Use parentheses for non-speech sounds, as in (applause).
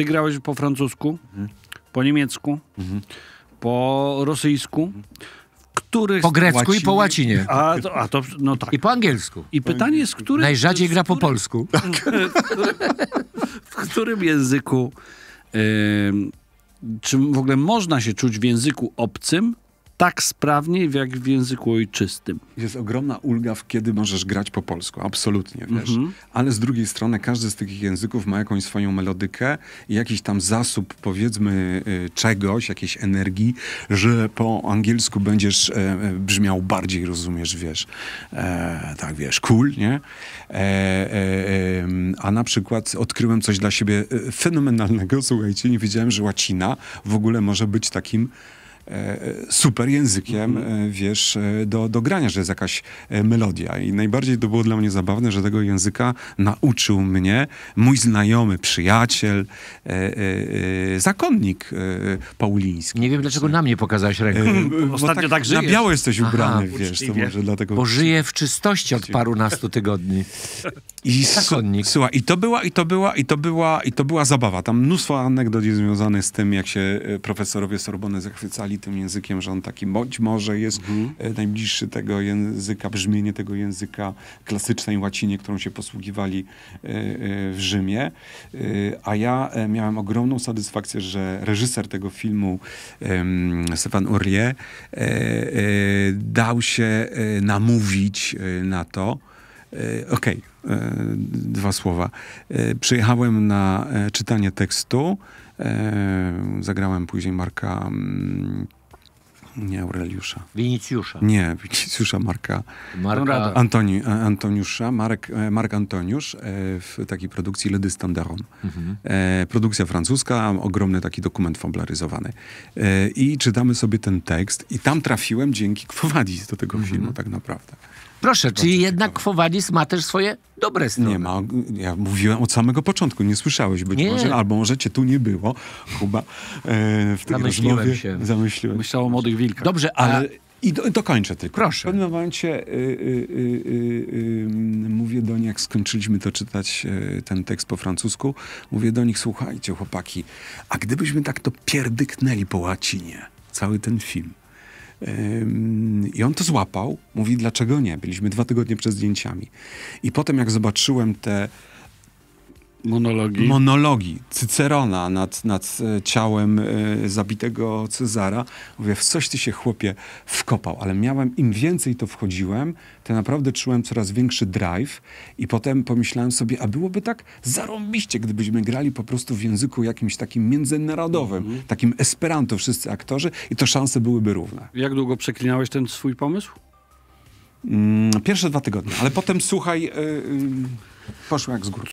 Ty grałeś po francusku, po niemiecku, po rosyjsku. W których... Po grecku i po łacinie. łacinie. A to, a to, no tak. I po angielsku. I pytanie jest, który... Najrzadziej gra po polsku. (laughs) W którym języku... ym, czy w ogóle można się czuć w języku obcym tak sprawnie, jak w języku ojczystym? Jest ogromna ulga, w kiedy możesz grać po polsku, absolutnie, wiesz. Mhm. Ale z drugiej strony każdy z tych języków ma jakąś swoją melodykę i jakiś tam zasób, powiedzmy, y, czegoś, jakiejś energii, że po angielsku będziesz e, e, brzmiał bardziej, rozumiesz, wiesz, e, tak, wiesz, cool, nie? E, e, a na przykład odkryłem coś dla siebie e, fenomenalnego, słuchajcie, nie wiedziałem, że łacina w ogóle może być takim super językiem, e, wiesz, e, do, do grania, że jest jakaś e, melodia. I najbardziej to było dla mnie zabawne, że tego języka nauczył mnie mój znajomy, przyjaciel, e, e, e, zakonnik e, pauliński. Nie wiem, dlaczego na mnie pokazałeś ręką. E, Ostatnio tak Na żyjesz. biało jesteś Aha, ubrany, wiesz, to uczciwie. może dlatego... Bo żyję w czystości od parunastu tygodni. I Zakonnik. Słuchaj, i to była, i to była, i to była, i to była zabawa. Tam mnóstwo anegdot jest związanych z tym, jak się e, profesorowie Sorbony zachwycali tym językiem, że on taki być może jest e, najbliższy tego języka, brzmienie tego języka klasycznej łacinie, którą się posługiwali e, e, w Rzymie. A ja miałem ogromną satysfakcję, że reżyser tego filmu, Stefan Urlie, dał się namówić na to, Okej, e, dwa słowa. E, Przyjechałem na e, czytanie tekstu. E, Zagrałem później Marka. mm, Nie Aureliusza. Winicjusza. Nie, Winicjusza Marka. Marka. Antoni, Antoniusza, Marek, Mark Antoniusz w takiej produkcji Le Standaron. E, produkcja francuska, ogromny taki dokument fabularyzowany. I czytamy sobie ten tekst i tam trafiłem dzięki Kwowadis do tego filmu tak naprawdę. Proszę, czyli jednak Kwowadis ma też swoje dobre strony. Nie ma. Ja mówiłem od samego początku, nie słyszałeś być Nie. może, albo może cię tu nie było, Kuba. E, w tej Zamyśliłem rozmowie. się. Zamyśliłem. Myślał o młodych wilkach. Dobrze, ale Ale i do, dokończę tylko. Proszę. W pewnym momencie y, y, y, y, y, mówię do nich, jak skończyliśmy to czytać, y, ten tekst po francusku, mówię do nich, słuchajcie chłopaki, a gdybyśmy tak to pierdyknęli po łacinie, cały ten film. I on to złapał, mówi, dlaczego nie? Byliśmy dwa tygodnie przed zdjęciami. I potem jak zobaczyłem te Monologi. monologi Cycerona nad, nad e, ciałem e, zabitego Cezara. Mówię, w coś ty się chłopie wkopał, ale miałem, im więcej to wchodziłem, to naprawdę czułem coraz większy drive i potem pomyślałem sobie, a byłoby tak zarąbiście, gdybyśmy grali po prostu w języku jakimś takim międzynarodowym, takim esperanto wszyscy aktorzy i to szanse byłyby równe. Jak długo przeklinałeś ten swój pomysł? Mm, pierwsze dwa tygodnie, ale potem słuchaj, y, y, poszło jak z góry.